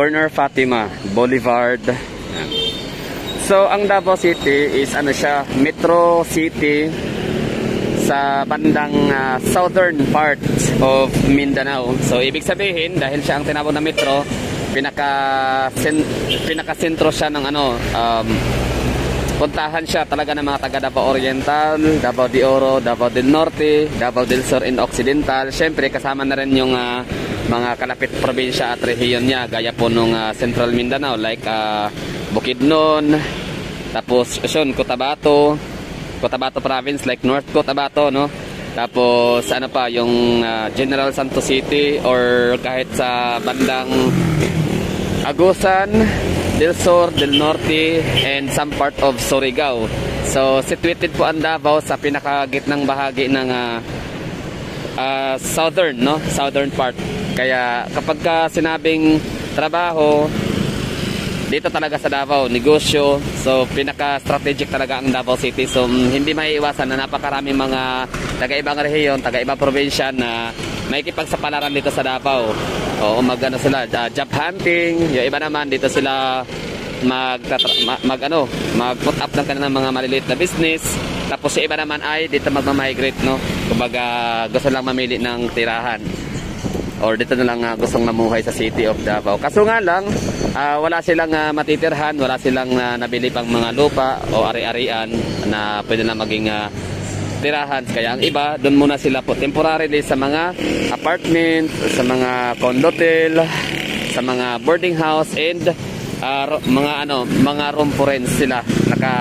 corner Fatima, Boulevard. So, ang Davao City is ano siya, metro city sa bandang ah, southern part of Mindanao. So, ibig sabihin, dahil siya ang tinawag na metro, pinaka sen, pinaka sentro siya ng ano, um, puntahan siya talaga ng mga taga Davao Oriental, Davao de Oro, Davao del Norte, Davao del Sur and Occidental. Siyempre kasama na rin yung ah, mga kalapit probinsya at rehiyon niya gaya po nung ah, Central Mindanao like ah, Bukidnon, tapos yun, Cotabato, Cotabato province like North Cotabato, no? Tapos ano pa yung ah, General Santos City or kahit sa bandang Agusan, Del Sur, Del Norte, and some part of Surigao. So, situated po ang Davao sa pinakagitnang bahagi ng ah, ah, southern, no? Southern part. Kaya kapag ka sinabing trabaho, dito talaga sa Davao, negosyo. So, pinaka-strategic talaga ang Davao City. So, hindi maiiwasan na napakaraming mga taga-ibang rehiyon, taga-ibang probinsya na may kipagsapalaran dito sa Davao. Oo, mag ano sila, ah, job hunting. Yung iba naman dito sila mag, mag, ano, mag put up ng kanilang mga maliliit na business. Tapos yung iba naman ay dito magmamigrate, no? Kumbaga, gusto lang mamili ng tirahan or dito na lang uh, gustong mamuhay sa City of Davao. Kaso nga lang, ah, wala silang ah, matitirhan, wala silang ah, nabili pang mga lupa o ari-arian na pwede na maging ah, tirahan. Kaya ang iba, doon muna sila po temporarily sa mga apartment, sa mga condotel, sa mga boarding house and ro- mga ano, mga room for rent sila naka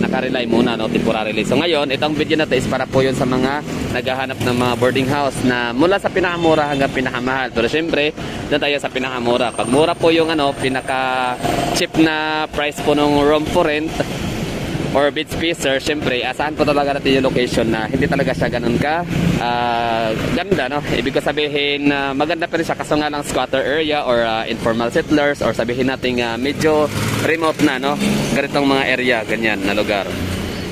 naka-rely muna no temporarily. So ngayon, itong video na to is para po 'yun sa mga naghahanap ng mga boarding house na mula sa pinakamura hanggang pinakamahal. Pero syempre, doon tayo sa pinakamura. Pag mura po yung ano, pinaka cheap na price po ng room for rent or bed spacer, syempre, asahan po talaga natin yung location na hindi talaga siya ganun ka ah, ganda, no? Ibig ko sabihin na maganda pa rin siya kaso nga lang squatter area or ah, informal settlers or sabihin natin ah, medyo remote na, no? Ganitong mga area, ganyan na lugar.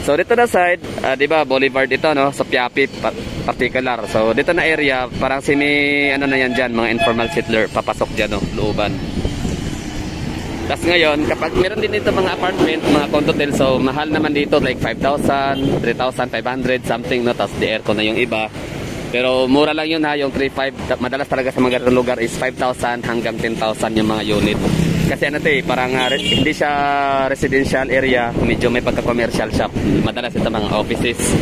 So dito na side, ah, 'di ba, Boulevard ito no, sa Piapi pa- particular. So dito na area, parang semi ano na yan diyan, mga informal settler papasok diyan no, looban. Tapos ngayon, kapag meron din dito mga apartment, mga condotel, so mahal naman dito like 5,000, 3,500 something no, tapos di aircon na yung iba. Pero mura lang yun ha, yung 3,500, madalas talaga sa mga ganitong lugar is 5,000 hanggang 10,000 yung mga unit. Kasi ano to eh, parang re- hindi siya residential area, medyo may pagka-commercial shop. Madalas ito mga offices,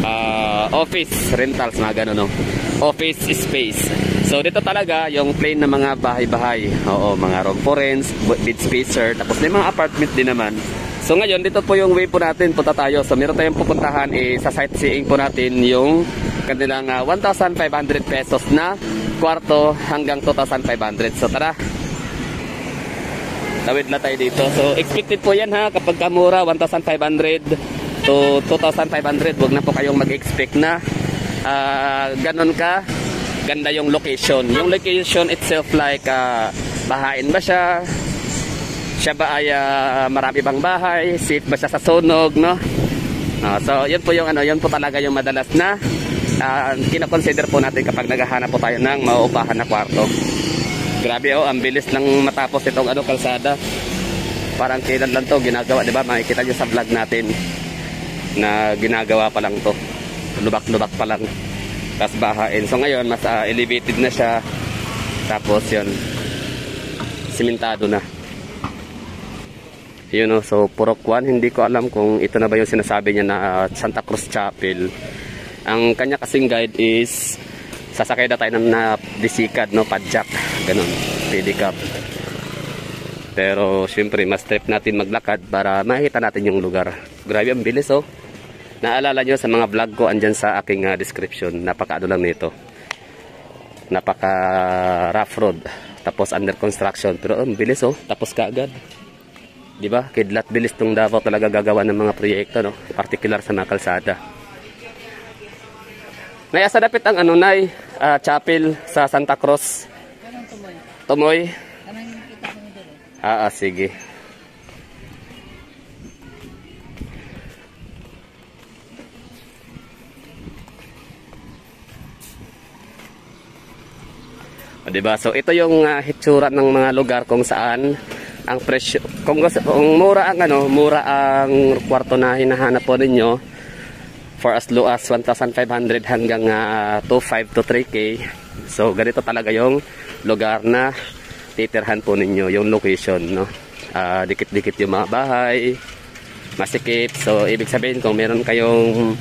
ah, office rentals, mga gano'n no. Office space. So dito talaga yung plain na mga bahay-bahay. Oo, mga room for rents, bed spacer, tapos may mga apartment din naman. So ngayon, dito po yung way po natin, punta tayo. So meron tayong pupuntahan, eh, sa sightseeing po natin yung kanilang ah, 1,500 pesos na kwarto hanggang 2,500. So tara, tawid na tayo dito. So expected po yan ha, kapag kamura, 1,500 to 2,500. Huwag na po kayong mag-expect na ah, ganun ka ganda yung location. Yung location itself like ah, bahain ba siya? Siya ba ay ah, marami bang bahay? Safe ba siya sa sunog, no? Ah, so, yun po yung ano, yun po talaga yung madalas na uh, kinakonsider po natin kapag naghahanap po tayo ng mauupahan na kwarto. Grabe oh, ang bilis lang matapos itong ano kalsada. Parang kailan lang to ginagawa, 'di ba? Makikita niyo sa vlog natin na ginagawa pa lang to. Lubak-lubak pa lang. Tapos bahain. So ngayon, mas ah, elevated na siya. Tapos yun, simentado na. Yun o, so Purok 1, hindi ko alam kung ito na ba yung sinasabi niya na ah, Santa Cruz Chapel. Ang kanya kasing guide is sasakay na tayo na disikad, no, padjak, ganun, pedicab. Pero syempre, mas trip natin maglakad para makita natin yung lugar. Grabe ang bilis oh. Naalala nyo sa mga vlog ko andyan sa aking ah, description. Napaka ano lang nito. Napaka rough road. Tapos under construction. Pero ang bilis oh. Tapos kaagad. Di ba? Kidlat bilis tong Davao talaga gagawa ng mga proyekto no. Particular sa mga kalsada. Naya sa dapit ang ano nay, ah, chapel sa Santa Cruz. Tumoy. Tumoy. Nito. Ah, ah, sige. O, diba? So ito yung uh, hitsura ng mga lugar kung saan ang presyo kung, kung mura ang ano, mura ang kwarto na hinahanap po ninyo for as low as 1,500 hanggang uh, 2,500 to 3K. So ganito talaga yung lugar na titirhan po ninyo, yung location, no? Ah, dikit-dikit yung mga bahay, masikip. So ibig sabihin kung meron kayong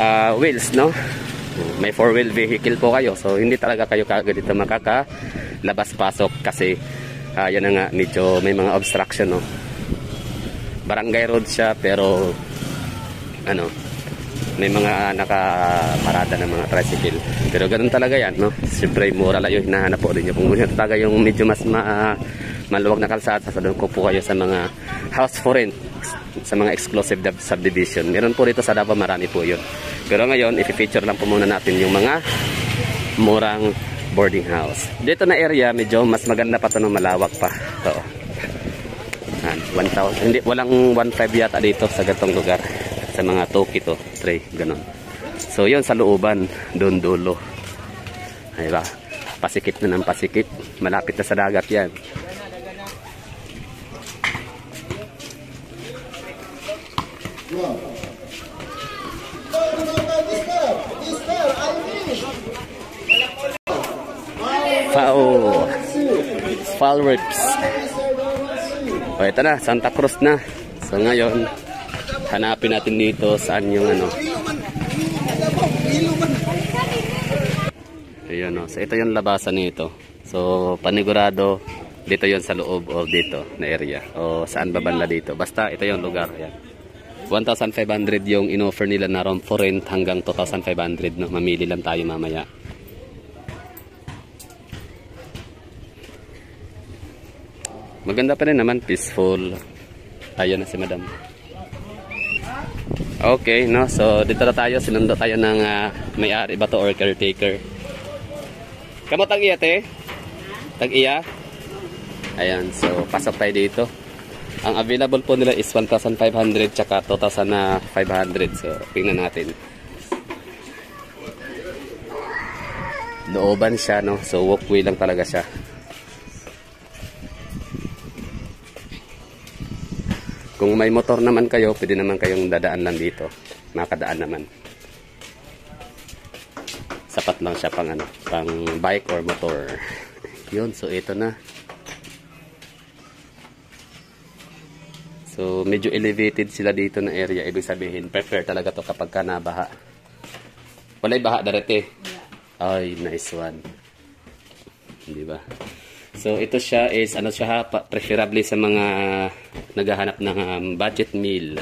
ah, wheels, no? May four-wheel vehicle po kayo. So hindi talaga kayo kagad dito makakalabas-pasok kasi ah, yan na nga, medyo may mga obstruction, no? Barangay road siya pero ano, may mga nakaparada ng mga tricycle. Pero ganun talaga yan, no? Siyempre, mura lang yung hinahanap po rin nyo. Kung gusto talaga yung medyo mas ma, maluwag na kalsada, sasabihin ko po kayo sa mga house for rent, sa mga exclusive subdivision. Meron po rito sa Davao, marami po yun. Pero ngayon, i-feature lang po muna natin yung mga murang boarding house. Dito na area, medyo mas maganda pa to ng malawak pa. Ito. Yan, 1,000. Hindi, walang 1,500 yata dito sa gatong lugar. Sa mga toki to, tray, ganon. So, yun sa looban, doon dulo. Ay ba? Pasikip na ng pasikip. Malapit na sa dagat yan. Fao. Fall Rips. O, ito na, Santa Cruz na. So, ngayon, hanapin natin dito saan yung ano. Ayan o. So, ito yung labasan nito. So, panigurado, dito yon sa loob o dito na area. O saan ba banda dito. Basta, ito yung lugar. Ayan. 1,500 yung in-offer nila na room for rent hanggang 2,500. No? Mamili lang tayo mamaya. Maganda pa rin naman, peaceful. Ayun na si madam. Okay, no? So, dito na tayo. Sinundo tayo ng ah, may-ari ba to or caretaker. Kamu tag-iya, te? Tag-iya? Ayan, so, pasok tayo dito. Ang available po nila is 1,500 tsaka 2,500. So, tingnan natin. Looban siya, no? So, walkway lang talaga siya. Kung may motor naman kayo, pwede naman kayong dadaan lang dito. Makadaan naman. Sapat lang siya pang ano, pang bike or motor. Yun, so ito na. So, medyo elevated sila dito na area. Ibig sabihin, prefer talaga to kapag ka nabaha. Walay baha darete. Ay, nice one. Di ba? So, ito siya is, ano siya ha, preferably sa mga naghahanap ng um, budget meal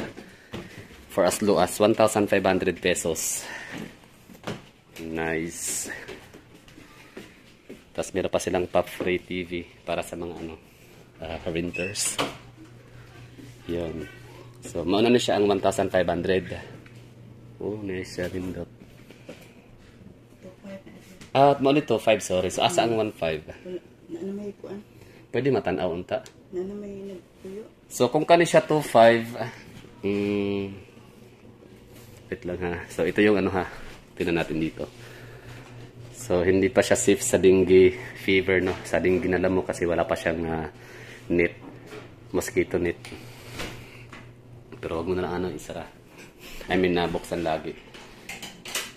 for as low as 1,500 pesos. Nice. Tapos meron pa silang pop free TV para sa mga ano, uh, renters. Yun. So, mauna na siya ang 1,500. Oh, nice siya rin dot. Ah, mo nito 5 sorry. So asa ang 1.5? Na na may kuan. Pwede matanaw unta. Na na may nagpuyo. So kung kani siya 2.5, mm, wait lang ha. So ito yung ano ha. Tingnan natin dito. So hindi pa siya safe sa dengue fever no. Sa dengue na lang mo kasi wala pa siyang ah, net. Mosquito net. Pero wag mo na lang ano isara. I mean nabuksan lagi.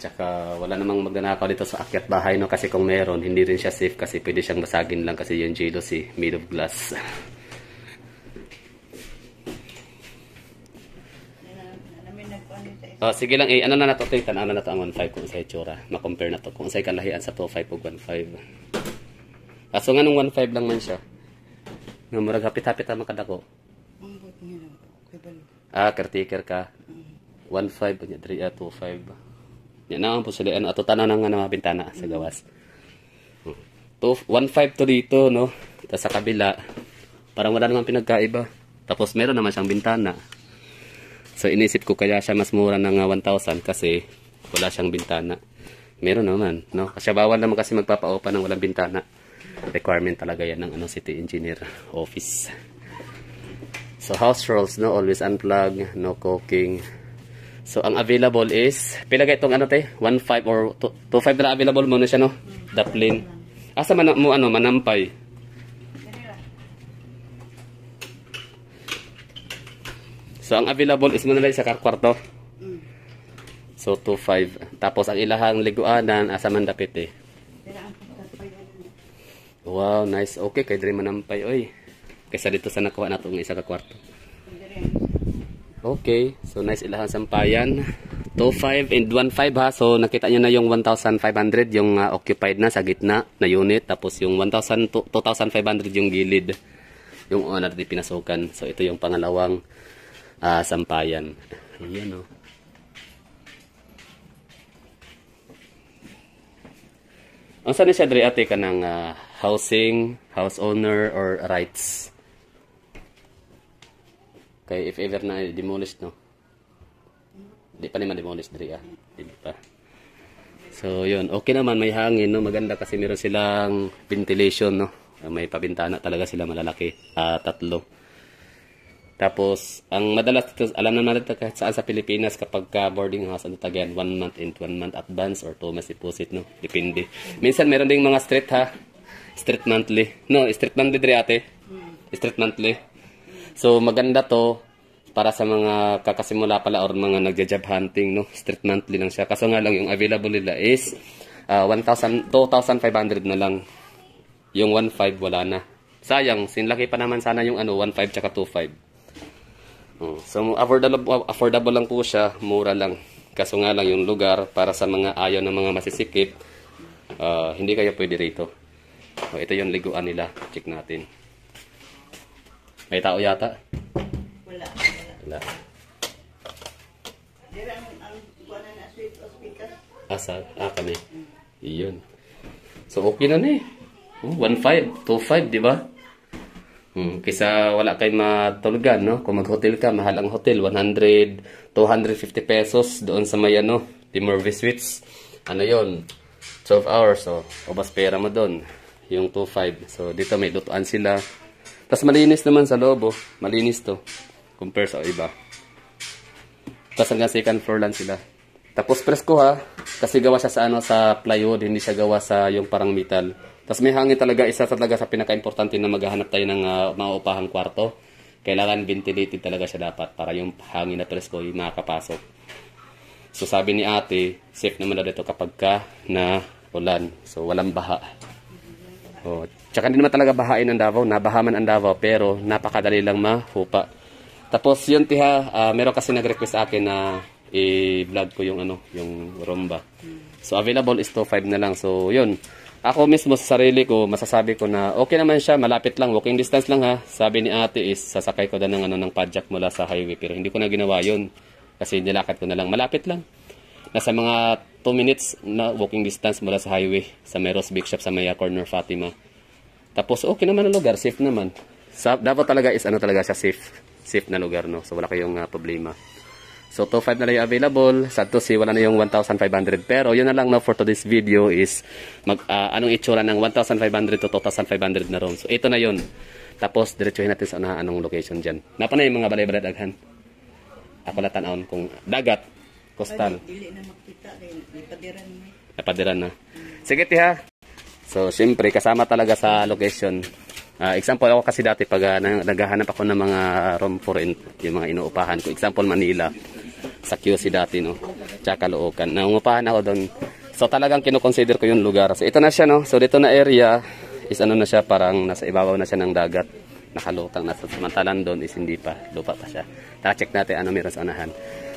Tsaka wala namang magnanakaw dito sa akyat bahay no kasi kung meron hindi rin siya safe kasi pwede siyang basagin lang kasi yung jealousy made of glass. Oh, sige lang eh ano na nato tay tan na nato ang 15 kung sa itsura. Ma-compare na to kung sa kalahian sa 25 ug 15. Kaso nga nung 15 lang man siya. Nga murag hapit-hapit ang makadako. Ang bot niya lang. Ah, caretaker ka. 15 nya 3 ah, 25. Yan na ang ano ato tanan nga na mga bintana sa gawas. Oh. To 15 to dito no. Tapos sa kabila parang wala namang pinagkaiba. Tapos meron naman siyang bintana. So inisip ko kaya siya mas mura ng ah, 1,000 kasi wala siyang bintana. Meron naman, no? Kasi bawal naman kasi magpapa-open ng walang bintana. Requirement talaga yan ng ano, city engineer office. So house rules, no? Always unplug, no cooking. So ang available is, pila ka itong ano te? 1.5 or 2.5 na available mo na siya, no? Dublin. Asa man mo ano, manampay? So, ang available is mo na lang sa kwarto. Mm. So, 2.5. Tapos, ang ilahang liguanan, asa man dapit eh. Wow, nice. Okay, kay Dre manampay, oy. Kaysa dito sa nakuha na itong isa ka kwarto. Okay, so nice ilahang sampayan. 2.5 and 1.5 ha. So nakita nyo na yung 1,500 yung uh, occupied na sa gitna na unit. Tapos yung 1,000 to- 2,500 yung gilid. Yung una natin pinasukan. So ito yung pangalawang ah, sampayan. Ayan o. Ang saan siya dre ate ka ng ah, housing, house owner, or rights? Kay if ever na demolish no. Di pa naman demolish diri ah. Di pa. So yun, okay naman may hangin no, maganda kasi meron silang ventilation no. Ah, May pabintana talaga sila malalaki, ah tatlo. Tapos, ang madalas dito, alam naman natin kahit saan sa Pilipinas kapag ka boarding house, ano tagayan, one month and one month advance or two months deposit, no? Depende. Minsan meron ding mga street ha, street monthly. No, street monthly diri ate. Street monthly. So maganda to para sa mga kakasimula pala or mga nagja-job hunting, no? Street monthly lang siya. Kaso nga lang yung available nila is ah, 1,000 2,500 na lang. Yung 1,500 wala na. Sayang, sinlaki pa naman sana yung ano 1,500 tsaka 2,500. Oh, so affordable affordable lang po siya, mura lang. Kaso nga lang yung lugar para sa mga ayaw ng mga masisikip, ah, hindi kayo pwede rito. Oh, ito yung liguan nila. Check natin. May tao yata? Wala. Wala. Wala. Asa? Ah, kami. Iyon. So, okay na na eh. Oh, 1.5, 2.5, di ba? Hmm, kaysa wala kay matulugan, no? Kung mag-hotel ka, mahal ang hotel. 100, 250 pesos doon sa may, ano, Timorve Suites. Ano yon 12 hours, so, ubas pera mo doon. Yung 2.5. So, dito may lutuan sila. Tapos malinis naman sa loob, oh. Malinis to. Compare sa iba. Tapos hanggang second floor lang sila. Tapos presko ha, kasi gawa siya sa ano sa plywood, hindi siya gawa sa yung parang metal. Tapos may hangin talaga, isa talaga sa pinaka-importante na maghahanap tayo ng uh, maupahang kwarto. Kailangan ventilated talaga siya dapat para yung hangin na presko yung makakapasok. So sabi ni ate, safe naman daw dito kapag ka na ulan. So walang baha. Oh, tsaka hindi naman talaga bahain ang Davao, nabahaman ang Davao pero napakadali lang mahupa. Tapos yun tiha, ah, meron kasi nag-request akin na i-vlog ko yung ano, yung rumba. So available is 2.5 na lang. So yun. Ako mismo sa sarili ko, masasabi ko na okay naman siya, malapit lang, walking distance lang ha. Sabi ni ate is sasakay ko daw ng ano ng padjak mula sa highway pero hindi ko na ginawa yun. Kasi nilakad ko na lang, malapit lang. Nasa mga 2 minutes na walking distance mula sa highway sa Meros Big Shop sa Maya Corner Fatima. Tapos okay naman ang lugar, safe naman. Sa, dapat talaga is ano talaga siya safe, safe na lugar no. So wala kayong ah, problema. So 2.5 na lang yung available. Sa to si wala na yung 1,500 pero yun na lang no for today's video is mag ah, anong itsura ng 1,500 to 2,500 na room. So ito na yun. Tapos diretsuhin natin sa unahan anong location diyan. Napa na yung mga balay-balay daghan. Ako na tanawon kung dagat, coastal. Dili na makita napadiran mo. napadiran na. Sige tiha. So, siyempre, kasama talaga sa location. Ah, example, ako kasi dati pag nang- naghahanap ako ng mga room for rent, yung mga inuupahan ko. Example, Manila. Sa QC dati, no? Tsaka Caloocan. Nangungupahan ako doon. So, talagang kinukonsider ko yung lugar. So, ito na siya, no? So, dito na area is ano na siya, parang nasa ibabaw na siya ng dagat. Nakalutang na. So, samantalan doon is hindi pa. Lupa pa siya. Tara, check natin ano meron sa unahan.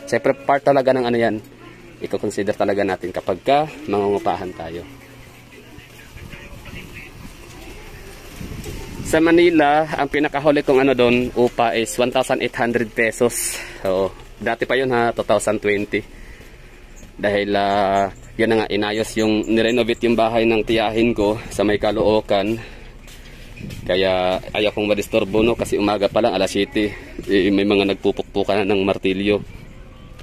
Siyempre, part talaga ng ano yan. Iko-consider talaga natin kapag ka mangungupahan tayo. Sa Manila, ang pinakahuli kong ano doon, upa is 1,800 pesos. So, dati pa yun ha, 2020. Dahil ah, yun na nga, inayos yung, nirenovate yung bahay ng tiyahin ko sa may Caloocan. Kaya ayaw kong madisturbo no, kasi umaga pa lang, alas 7, eh, may mga nagpupukpukan na ng martilyo.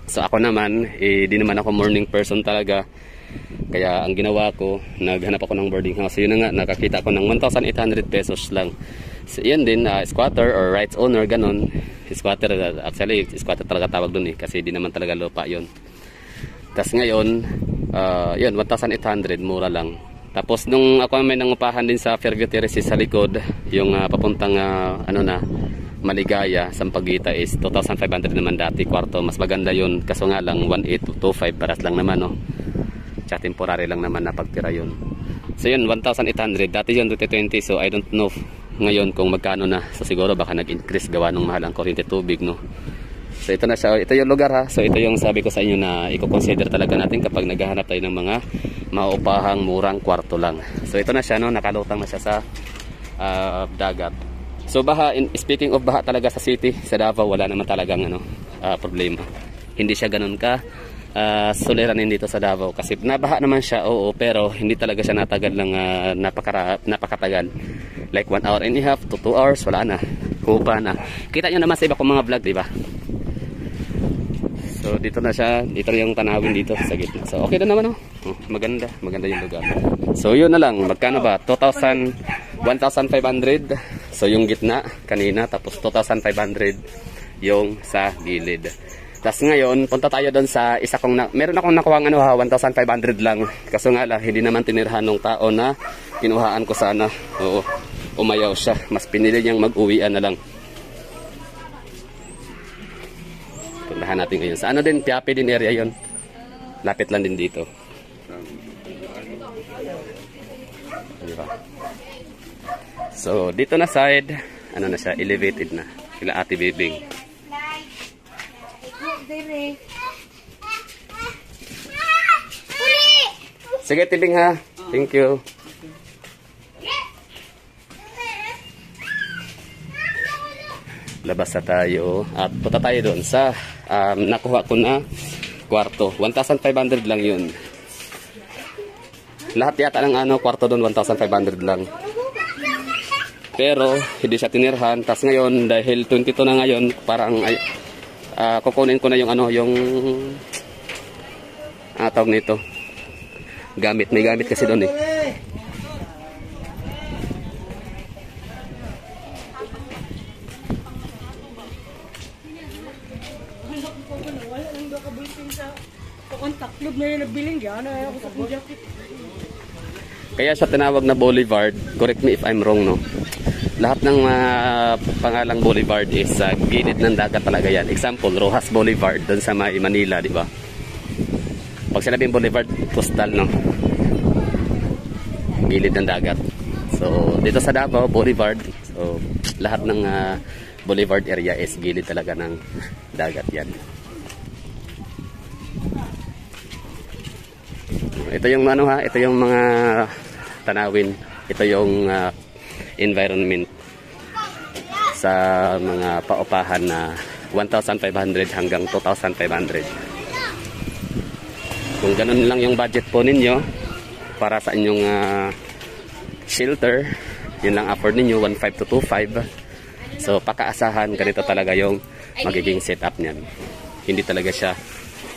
So ako naman, eh, di naman ako morning person talaga. Kaya ang ginawa ko, naghanap ako ng boarding house. Yun na nga, nakakita ko ng 1,800 pesos lang. So yan din, ah, squatter or rights owner, ganun. Squatter, actually, squatter talaga tawag dun eh, kasi di naman talaga lupa yon. Tapos ngayon, ah, yun, 1,800, mura lang. Tapos nung ako may nangupahan din sa Fairview Terraces sa likod, yung ah, papuntang ah, ano na Maligaya, Sampaguita is 2,500 naman dati kwarto. Mas maganda yun. Kaso nga lang 1,825 paras lang naman no. Tsaka temporary lang naman na pagtira yun. So yun 1,800. Dati yun 2020 so I don't know ngayon kung magkano na. So siguro baka nag-increase gawa ng mahal ang kuryente tubig no. So ito na siya. Ito yung lugar ha. So ito yung sabi ko sa inyo na i-consider talaga natin kapag naghahanap tayo ng mga maupahang murang kwarto lang. So ito na siya no. Nakalutang na siya sa ah, dagat. So baha, in, speaking of baha talaga sa city, sa Davao wala naman talagang ano, ah, problema. Hindi siya ganun ka uh, suliranin dito sa Davao kasi nabaha naman siya, oo, pero hindi talaga siya natagal ng ah, napakara, napakatagal. Like 1 hour and a half to 2 hours, wala na. Kupa na. Kita nyo naman sa iba kong mga vlog, di ba? So dito na siya, dito yung tanawin dito sa gitna. So okay na naman oh. Oh, maganda, maganda yung lugar. So yun na lang, magkano ba? 2,000 1,500. So yung gitna kanina tapos 2,500 yung sa gilid. Tapos ngayon, punta tayo doon sa isa kong na, meron akong nakuha ano ha, 1,500 lang. Kaso nga lang, hindi naman tinirhan ng tao na kinuhaan ko sana. Oo, umayaw siya. Mas pinili niyang mag-uwian na lang. Puntahan natin ngayon. Sa ano din, Piape din area yon. Lapit lang din dito. So, dito na side, ano na siya, elevated na. Kila Ate Bibing. Sige, Tibing ha. Thank you. Labas na tayo. At punta tayo doon sa um, nakuha ko na kwarto. 1,500 lang yun. Lahat yata ng ano, kwarto doon 1,500 lang. Pero hindi siya tinirhan. Tapos ngayon dahil 22 na ngayon, parang ay, ah, kukunin ko na yung ano, yung tawag nito. Gamit, may gamit kasi doon eh. Sa sa. Kaya siya tinawag na Boulevard. Correct me if I'm wrong, no? Lahat ng mga pangalang Boulevard is sa gilid ng dagat talaga yan. Example, Rojas Boulevard, doon sa may Manila, di ba? Pag sinabing Boulevard, postal, no? Gilid ng dagat. So, dito sa Davao, Boulevard. So, lahat ng ah, Boulevard area is gilid talaga ng dagat yan. Ito yung ano ha, ito yung mga tanawin. Ito yung ah, environment sa mga paupahan na 1,500 hanggang 2,500. Kung ganun lang yung budget po ninyo para sa inyong ah, shelter, yun lang afford ninyo 1,500 to 2,500. So pakaasahan ganito talaga yung magiging setup niyan. Hindi talaga siya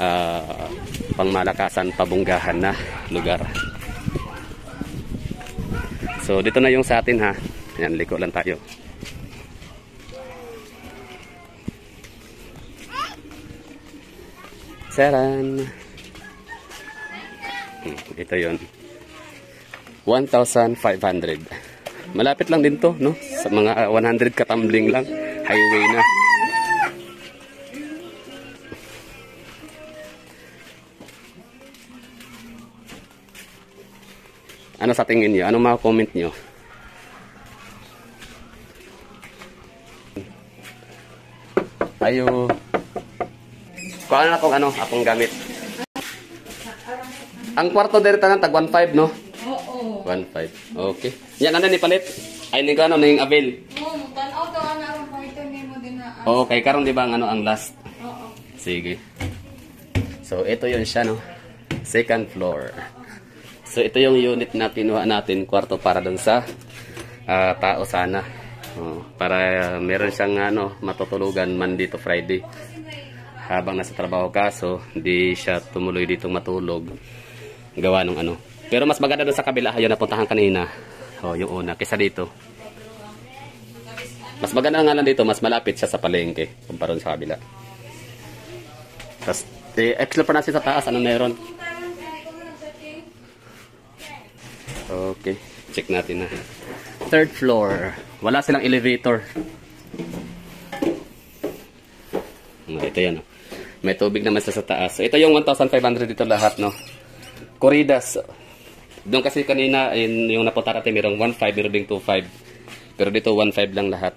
ah, pangmalakasan, pabunggahan na lugar. So dito na yung sa atin ha. Yan, liko lang tayo. Saran. Hmm, Ito yon 1,500. Malapit lang din to, no? Sa mga 100 katambling lang. Highway na. Ano sa tingin niyo? Ano mga comment niyo? Tayo. Kuha na akong ano, akong gamit. Ang kwarto dito ng tag 1.5 no? Oo. 1.5. Okay. Yan ano ni palit? Ay ni ano ning avail. Oo, tanaw to ana ron pa ito nimo din na. Okay, karon di ba ang ano ang last? Oo. Sige. So ito 'yun siya no. Second floor. So ito yung unit na kinuha natin, kwarto para doon sa ah, tao sana. Oh, para meron siyang ano, matutulugan Monday to Friday. Habang nasa trabaho ka, so hindi siya tumuloy dito matulog. Gawa ng ano. Pero mas maganda doon sa kabila, ayun napuntahan kanina. Oh, yung una kaysa dito. Mas maganda nga lang dito, mas malapit siya sa palengke kumpara sa kabila. Tapos, eh, explore pa natin sa taas, ano meron. Okay, check natin na. Third floor. Wala silang elevator. Ah, ito yan. Oh. May tubig naman sa sa taas. Ito yung 1,500 dito lahat, no? Corridas. Doon kasi kanina, in, yung napunta natin, mayroong 1,500, mayroong ding 2,500. Pero dito, 1,500 lang lahat.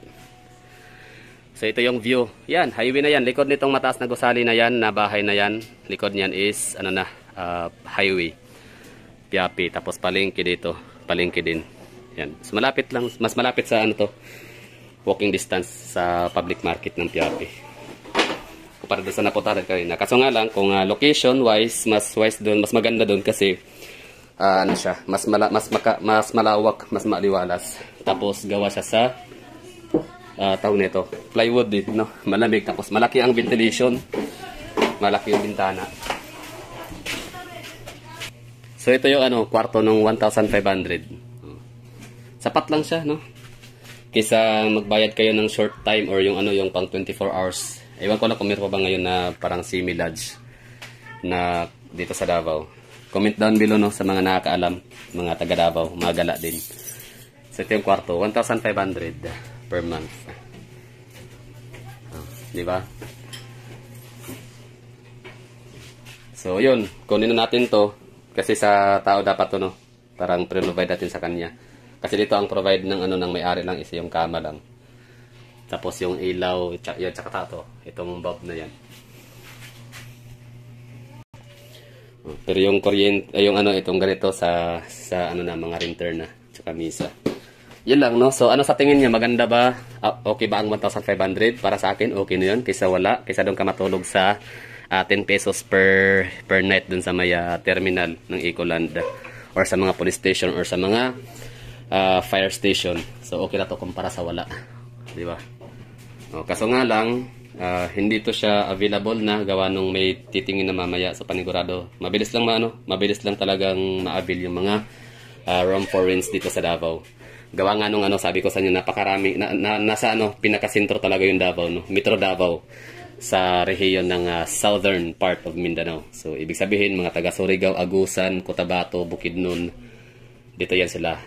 So, ito yung view. Yan, highway na yan. Likod nitong mataas na gusali na yan, na bahay na yan. Likod niyan is, ano na, ah, highway. Piapi. Tapos palengke dito. Palengke din. Yan. Mas malapit lang, mas malapit sa ano to, walking distance sa public market ng Piapi para doon sa napunta natin kanina. Kaso nga lang, kung uh, location wise, mas wise doon, mas maganda doon kasi uh, ano siya, mas mala, mas maka, mas malawak, mas maliwalas. Tapos gawa siya sa uh, tawag nito, plywood din, no? Malamig tapos malaki ang ventilation. Malaki yung bintana. So ito yung ano, kwarto ng 1,500. Sapat lang siya, no? Kaysa magbayad kayo ng short time or yung ano, yung pang 24 hours Ewan ko lang kung meron pa ba ngayon na parang semi-lodge na dito sa Davao. Comment down below no sa mga nakakaalam, mga taga Davao, mga gala din. So ito yung kwarto, 1,500 per month. Oh, di ba? So yun, kunin na natin to kasi sa tao dapat to no. Parang provide natin sa kanya. Kasi dito ang provide ng ano ng may-ari lang is yung kama lang. Tapos yung ilaw, yun, tsaka tato. Itong bulb na yan. Oh, pero yung kuryente, ay yung ano, itong ganito sa, sa ano na, mga renter na, tsaka misa. Yun lang, no? So, ano sa tingin niya? Maganda ba? Ah, okay ba ang 1,500? Para sa akin, okay na yun. Kaysa wala. Kaysa doon ka matulog sa uh, 10 pesos per per night dun sa may uh, terminal ng Ecoland or sa mga police station or sa mga uh, fire station. So, okay na to kumpara sa wala. Di ba? O, kaso nga lang, uh, hindi to siya available na gawa nung may titingin na mamaya sa panigurado. Mabilis lang maano, mabilis lang talagang ma-avail yung mga uh, room for rents dito sa Davao. Gawa nga nung ano, sabi ko sa inyo, napakarami, na, na, nasa ano, pinakasentro talaga yung Davao, no? Metro Davao sa rehiyon ng uh, southern part of Mindanao. So, ibig sabihin, mga taga Surigao, Agusan, Cotabato, Bukidnon, dito yan sila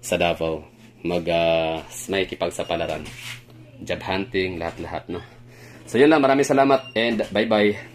sa Davao mag uh, may kipagsapalaran. Job hunting, lahat-lahat, no? So yun lang, maraming salamat and bye-bye.